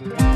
يا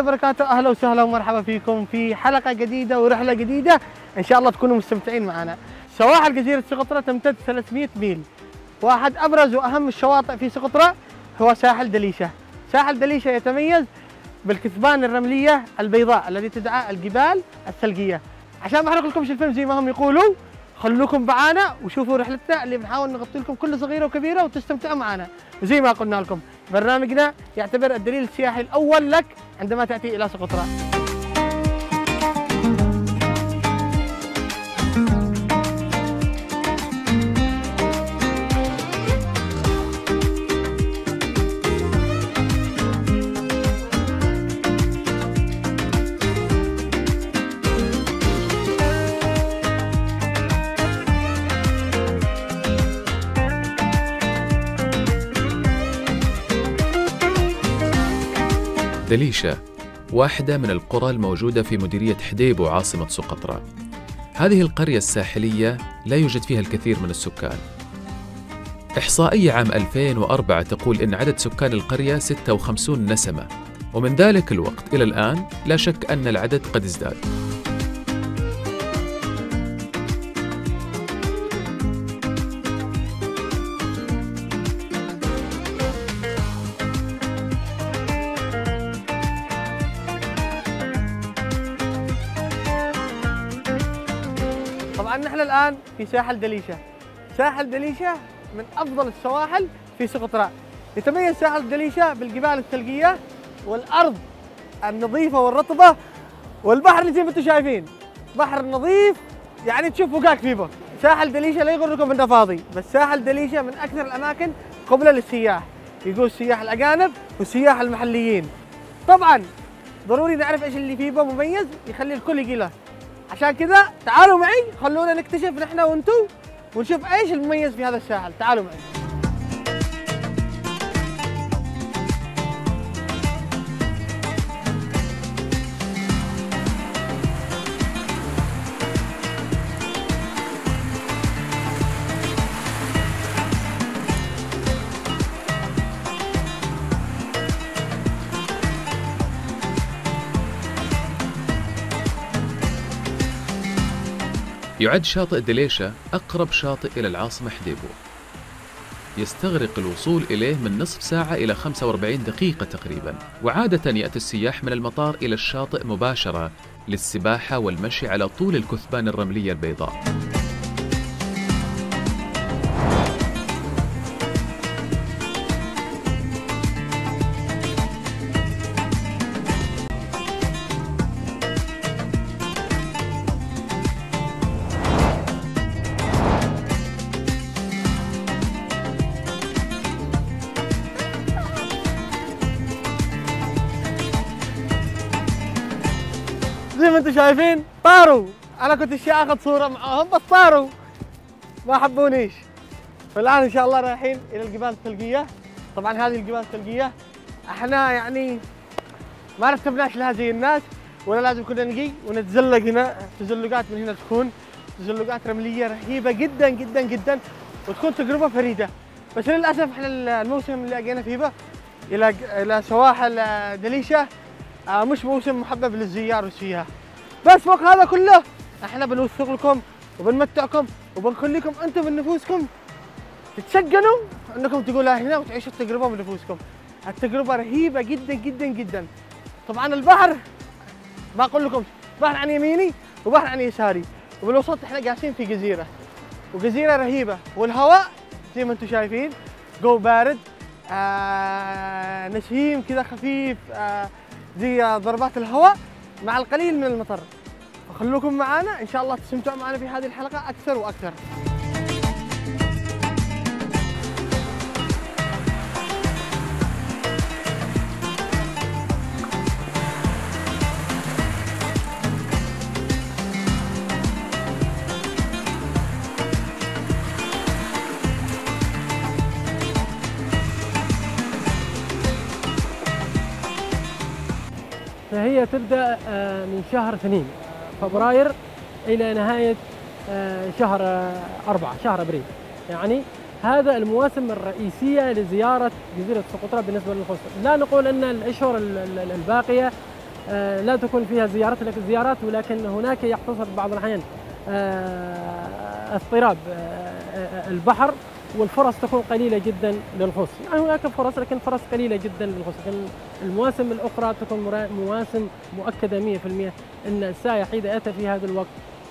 الله وبركاته، أهلا وسهلا ومرحبا فيكم في حلقة جديدة ورحلة جديدة، إن شاء الله تكونوا مستمتعين معنا. سواحل جزيرة سقطرى تمتد 300 ميل. واحد أبرز وأهم الشواطئ في سقطرى هو ساحل دليشة. ساحل دليشة يتميز بالكثبان الرملية البيضاء التي تدعى الجبال الثلجية. عشان ما أحرق لكمش الفيلم زي ما هم يقولوا خلوكم معانا وشوفوا رحلتنا اللي بنحاول نغطي لكم كل صغيرة وكبيرة وتستمتعوا معنا. وزي ما قلنا لكم برنامجنا يعتبر الدليل السياحي الأول لك عندما تأتي إلى سقطرى دليشة واحدة من القرى الموجودة في مديرية حديبو عاصمة سقطرى هذه القرية الساحلية لا يوجد فيها الكثير من السكان. إحصائية عام 2004 تقول إن عدد سكان القرية 56 نسمة ومن ذلك الوقت إلى الآن لا شك أن العدد قد ازداد. طبعا نحن الآن في ساحل دليشة. ساحل دليشة من أفضل السواحل في سقطرى يتميز ساحل دليشة بالجبال الثلجية والأرض النظيفة والرطبة والبحر اللي زي ما أنتم شايفين. بحر نظيف يعني تشوف فوقاك فيه ساحل دليشة لا يغركم إنه فاضي بس ساحل دليشة من أكثر الأماكن قبلة للسياح. يقول السياح الأجانب والسياح المحليين. طبعا ضروري نعرف إيش اللي فيه مميز يخلي الكل يجي له عشان كذا تعالوا معي خلونا نكتشف نحن وأنتم ونشوف إيش المميز في هذا الساحل. تعالوا معي. يعد شاطئ دليشة أقرب شاطئ إلى العاصمة حديبو. يستغرق الوصول إليه من نصف ساعة إلى 45 دقيقة تقريبا وعادة يأتي السياح من المطار إلى الشاطئ مباشرة للسباحة والمشي على طول الكثبان الرملية البيضاء. أنتم شايفين؟ طاروا! أنا كنت اشي آخذ صورة معاهم بس طاروا! ما حبونيش. فالآن إن شاء الله رايحين إلى الجبال الثلجيه طبعا هذه الجبال الثلجيه إحنا يعني ما رتبناش لها زي الناس ولا لازم كنا نجي ونتزلق هنا. تزلقات من هنا تكون تزلقات رملية رهيبة جدا جدا جدا وتكون تجربة فريدة. بس للأسف إحنا الموسم اللي لقينا فيه إلى إلى سواحل دليشة آه، مش موسم محبب للزيار والسياح. بس فوق هذا كله إحنا بنوثق لكم وبنمتعكم وبنخليكم أنتم من نفوسكم. تتسجنوا انكم تقولوا هنا وتعيشوا التجربة بنفوسكم التجربة رهيبة جدا جدا جدا. طبعا البحر ما أقول لكم بحر عن يميني وبحر عن يساري. وبالوسط إحنا جالسين في جزيرة وجزيرة رهيبة. والهواء زي ما أنتم شايفين جو بارد آه نسيم كذا خفيف آه زي ضربات الهواء. مع القليل من المطر. فخلوكم معنا إن شاء الله تستمتعوا معنا في هذه الحلقة أكثر وأكثر. تبدأ آه، من شهر اثنين فبراير إلى نهاية آه، شهر آه، أربعة شهر أبريل. يعني هذا المواسم الرئيسية لزيارة جزيرة سقطرى بالنسبة للخصوص لا نقول أن الأشهر ال- ال- الباقية آه، لا تكون فيها زيارات لكن زيارات ولكن هناك يحتصر بعض الأحيان آه، اضطراب البحر. والفرص تكون قليلة جدا للغوص، يعني هناك فرص لكن فرص قليلة جدا للغوص، لكن المواسم الأخرى تكون مواسم مؤكدة 100% إن السائح اذا أتى في هذا الوقت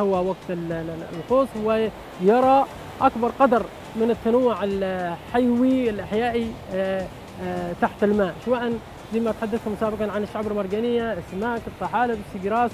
هو وقت ال- ال- الغوص ويرى أكبر قدر من التنوع الحيوي الأحيائي آه، آه، تحت الماء، سواء زي ما تحدثتم سابقا عن الشعب المرجانية، الاسماك، الطحالب، السجراس،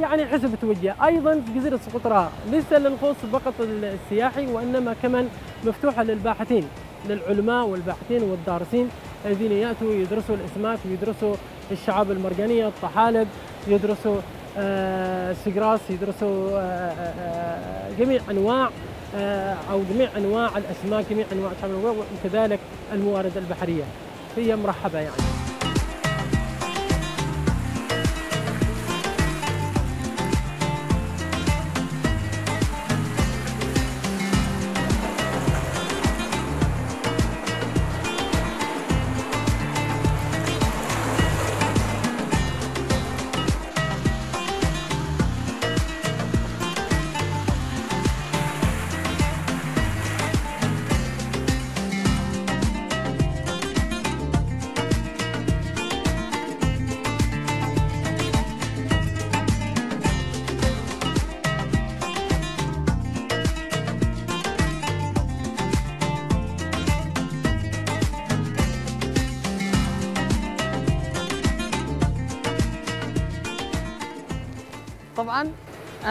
يعني حسب التوجه، أيضا جزيرة سقطرى ليس للغوص فقط السياحي وإنما كمان مفتوحة للباحثين للعلماء والباحثين والدارسين الذين يأتوا يدرسوا الإسماك ويدرسوا الشعاب المرجانية الطحالب يدرسوا آه، السجراس يدرسوا آه، آه، آه، جميع أنواع آه، أو جميع أنواع الأسماك جميع المرجانية وكذلك الموارد البحرية. هي مرحبه يعني.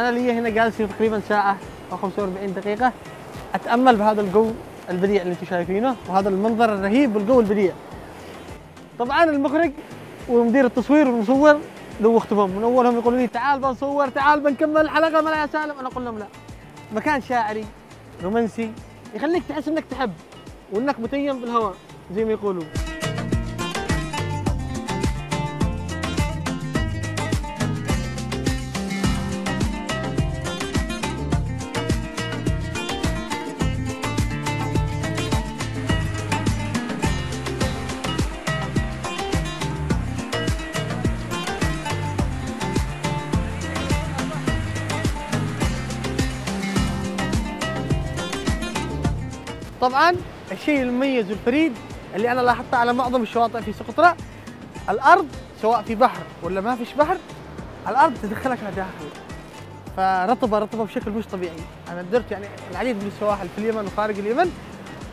أنا لي هنا جالس تقريبا ساعة أو 45 دقيقة. أتأمل بهذا الجو البديع اللي أنتم شايفينه وهذا المنظر الرهيب والجو البديع. طبعا المخرج ومدير التصوير والمصور دوخت بهم من أولهم يقولوا لي تعال بنصور تعال بنكمل الحلقة ما يا سالم. أنا أقول لهم لا. مكان شاعري رومانسي يخليك تحس إنك تحب وإنك متيم بالهواء زي ما يقولوا طبعا. الشيء المميز والفريد اللي أنا لاحظته على معظم الشواطئ في سقطرى الأرض سواء في بحر ولا ما فيش بحر الأرض تدخلك لداخل فرطبة رطبة بشكل مش طبيعي. أنا درت يعني العديد من السواحل في اليمن وخارج اليمن.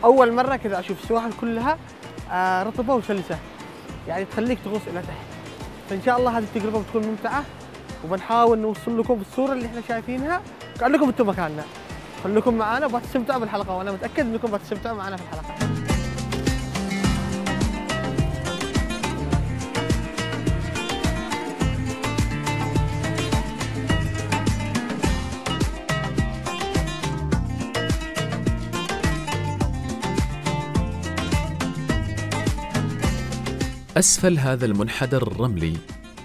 أول مرة كذا أشوف السواحل كلها آه، رطبة وسلسة. يعني تخليك تغوص إلى تحت. فإن شاء الله هذه التجربة بتكون ممتعة وبنحاول نوصل لكم بالصورة اللي إحنا شايفينها كأنكم أنتم مكاننا. خليكم معنا وبتستمتعوا بالحلقة وأنا متأكد إنكم بتستمتعوا معنا في الحلقة. أسفل هذا المنحدر الرملي.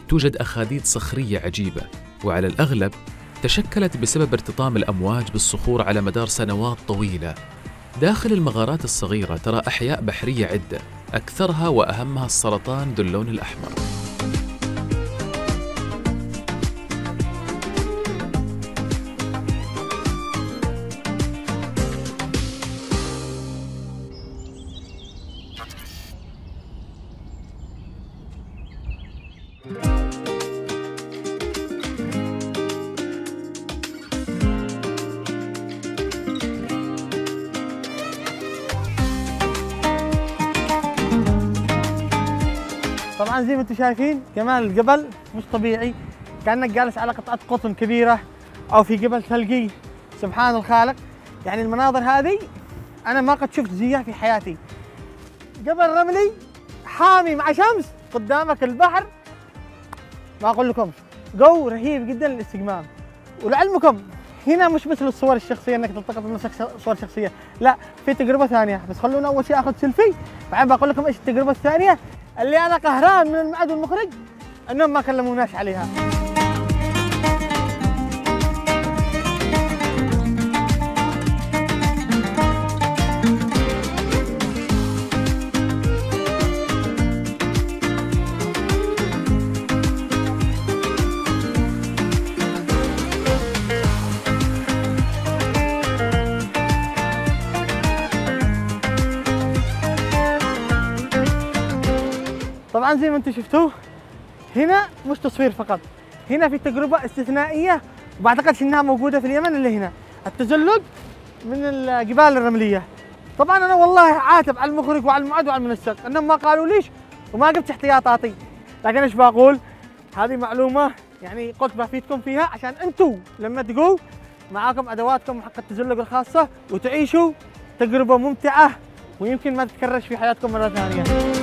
توجد أخاديد صخرية عجيبة وعلى الأغلب تشكلت بسبب ارتطام الأمواج بالصخور على مدار سنوات طويلة. داخل المغارات الصغيرة ترى أحياء بحرية عدة أكثرها وأهمها السرطان ذو اللون الأحمر. طبعا زي ما أنتم شايفين جمال الجبل مش طبيعي. كأنك جالس على قطعة قطن كبيرة أو في جبل ثلجي سبحان الخالق. يعني المناظر هذه أنا ما قد شفت زيها في حياتي. جبل رملي حامي مع شمس قدامك البحر. ما أقول لكم جو رهيب جدا للاستجمام. ولعلمكم هنا مش بس للصور الشخصية إنك تلتقط نفسك صور شخصية. لا في تجربة ثانية. بس خلونا أول شيء آخذ سيلفي. بعدين بقول لكم إيش التجربة الثانية. اللي أنا قهران من المعد والمخرج أنهم ما كلموناش عليها. طبعا زي ما أنتم شفتوه هنا مش تصوير فقط هنا في تجربة استثنائية وبعتقد إنها موجودة في اليمن اللي هنا التزلج من الجبال الرملية. طبعا أنا والله عاتب على المخرج وعلى المعد وعلى المنسق إنهم ما قالوا ليش وما قلت احتياطاتي لكن إيش بقول؟ هذه معلومة يعني قلت بفيدكم فيها عشان أنتم لما تقوا معاكم أدواتكم حق التزلج الخاصة وتعيشوا تجربة ممتعة ويمكن ما تتكررش في حياتكم مرة ثانية.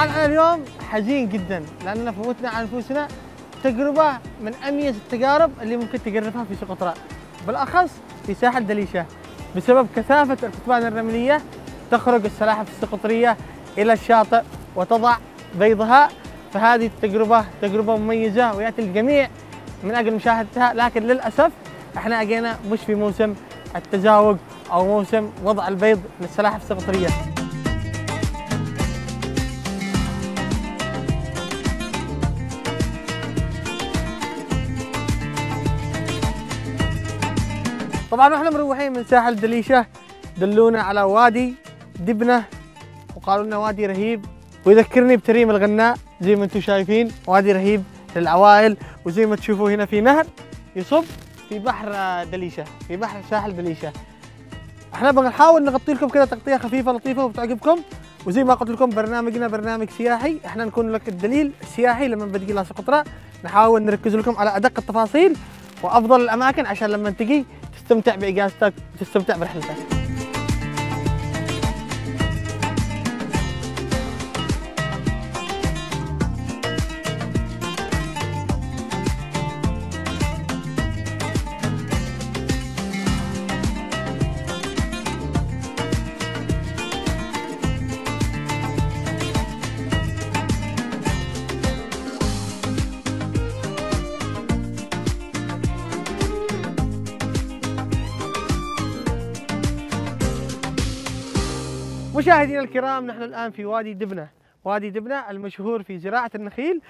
طبعا أنا اليوم حزين جدا لاننا فوتنا على أنفسنا تجربة من أميز التجارب اللي ممكن تجربها في سقطرى بالأخص في ساحل دليشة. بسبب كثافة الكتبان الرملية تخرج السلاحف السقطرية إلى الشاطئ وتضع بيضها. فهذه التجربة تجربة مميزة وياتي الجميع من أجل مشاهدتها. لكن للأسف إحنا أجينا مش في موسم التزاوج أو موسم وضع البيض للسلاحف السقطرية. طبعا إحنا مروحين من ساحل دليشة دلونا على وادي دبنة وقالوا لنا وادي رهيب. ويذكرني بتريم الغناء زي ما أنتم شايفين وادي رهيب للعوائل. وزي ما تشوفوا هنا في نهر يصب في بحر دليشة في بحر ساحل دليشة. إحنا بنحاول نغطي لكم كده تغطية خفيفة لطيفة وبتعجبكم. وزي ما قلت لكم برنامجنا برنامج سياحي. إحنا نكون لك الدليل السياحي لما بتجي لها سقطرى نحاول نركز لكم على أدق التفاصيل وأفضل الأماكن عشان لما تجي تستمتع بإجازتك وتستمتع برحلتك. مشاهدينا الكرام نحن الآن في وادي دبنة. وادي دبنة المشهور في زراعة النخيل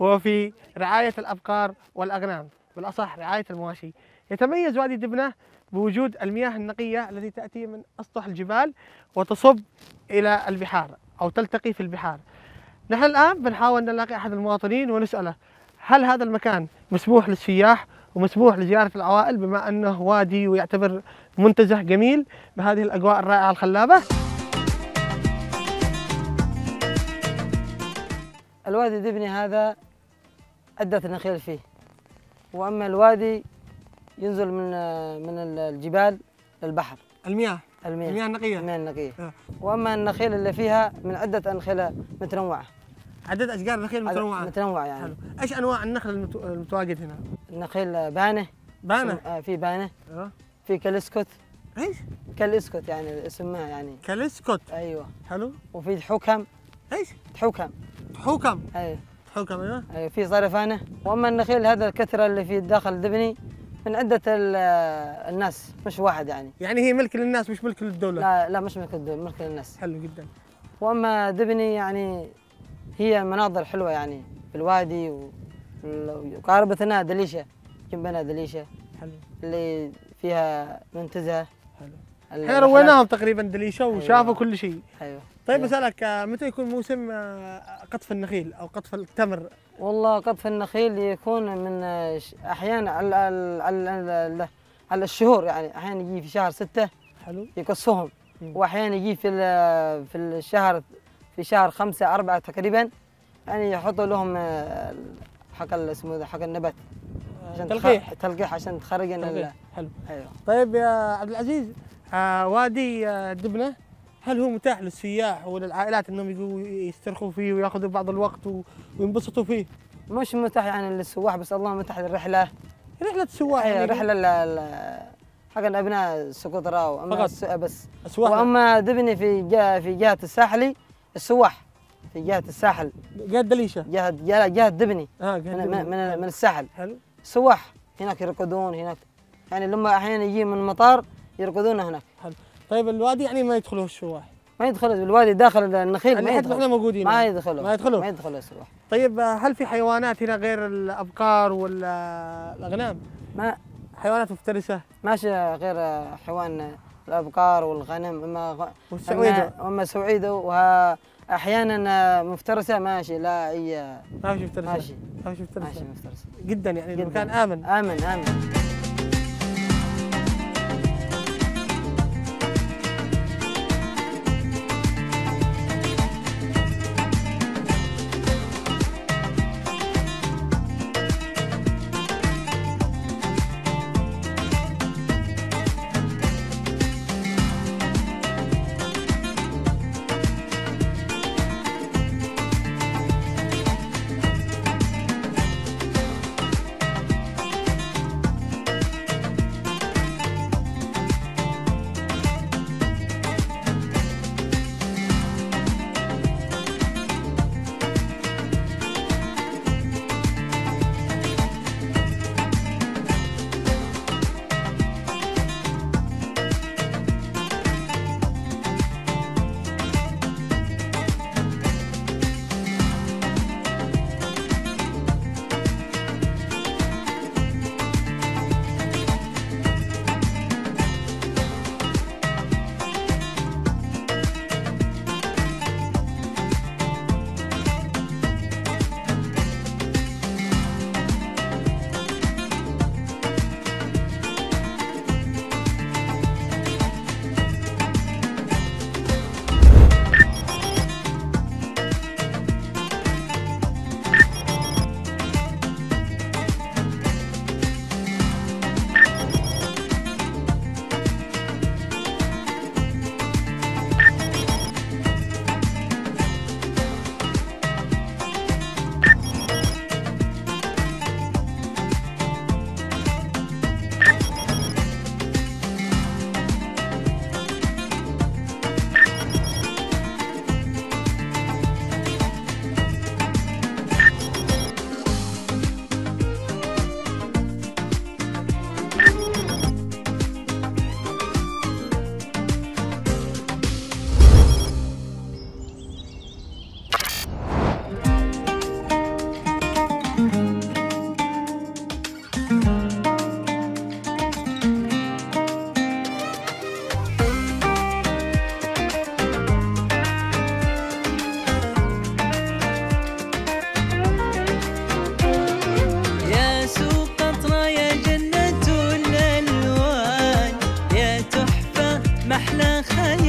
وفي رعاية الأبقار والأغنام. بالأصح رعاية المواشي. يتميز وادي دبنة بوجود المياه النقية التي تأتي من أسطح الجبال وتصب إلى البحار أو تلتقي في البحار. نحن الآن بنحاول نلاقي أحد المواطنين ونسأله هل هذا المكان مسموح للسياح ومسموح لزيارة العوائل بما أنه وادي ويعتبر منتزه جميل بهذه الأجواء الرائعة الخلابة؟ الوادي دبني هذا عدة نخيل فيه. وأما الوادي ينزل من من الجبال للبحر. المياه. المياه. المياه النقية. المياه النقية. آه. وأما النخيل اللي فيها من عدة أنخلة متنوعة. عدد أشجار النخيل متنوعة. متنوعة يعني. حلو. إيش أنواع النخل المتو- المتواجد هنا؟ النخيل بانة. بانة؟ آه، في بانة. أيوه. في كالسكوت إيش؟ كالسكوت يعني اسمها يعني. كاليسكوت أيوه. حلو. وفي حكم إيش؟ حكم حكم أيوه حكم أيوه. أيوه في صرفانة وأما النخيل هذا الكثرة اللي في الداخل الدبني من ال- الناس مش واحد يعني. يعني هي ملك للناس مش ملك للدولة؟ لا لا مش ملك الدول ملك الناس حلو جدا. وأما دبني يعني هي مناظر حلوة يعني في الوادي وقاربتنا دليشة جنبنا دليشة. حلو. اللي فيها منتزه. حلو. إحنا رويناهم تقريبا دليشة وشافوا أيوة. كل شيء. أيوه. طيب. بسألك آه، متى يكون موسم آه، قطف النخيل أو قطف التمر؟ والله قطف النخيل يكون من آه، أحيانا على على على, الشهور يعني أحيانا يجي في شهر ستة حلو يقصهم مم. وأحيانا يجي في في الشهر في شهر خمسة أربعة تقريبا يعني يحطوا لهم حق اسمه ذا حق النبات عشان تلقيح تلقيح عشان تخرج حلو أيوه طيب يا عبد العزيز آه وادي دبنة هل هو متاح للسياح وللعائلات إنهم يجوا يسترخوا فيه ويأخذوا بعض الوقت وينبسطوا فيه؟ مش متاح يعني للسواح بس الله متاح للرحلة. رحلة سواح هي يعني؟ رحلة ل- ل- حق الابناء وأما فقط. الس- بس. سواح وأما دبني في جهه في جهة الساحلي السواح. في جهة الساحل. قد دليشة؟ جهه جهه, جهة دبني. آه قد من, دبنة. من, من, من الساحل. حلو. سواح. هناك يركضون هناك. يعني لما أحيانا يجي من المطار يركضون هناك. طيب الوادي يعني ما يدخلوه السواح ما يدخل الوادي داخل النخيل ما يعني إحنا يدخل. موجودين ما. يدخلوا ما يدخلوا. ما يدخلوا السواح طيب هل في حيوانات هنا غير الأبقار والأغنام؟ ما حيوانات مفترسة؟ ماشي غير حيوان الأبقار والغنم إما. والسعويده اما سعيده واحيانا مفترسة ماشي لا اي ما في مفترسة. ماشي. ما في مفترسة. ماشي مفترسة. جدا يعني. المكان آمن. آمن آمن. محلى خيال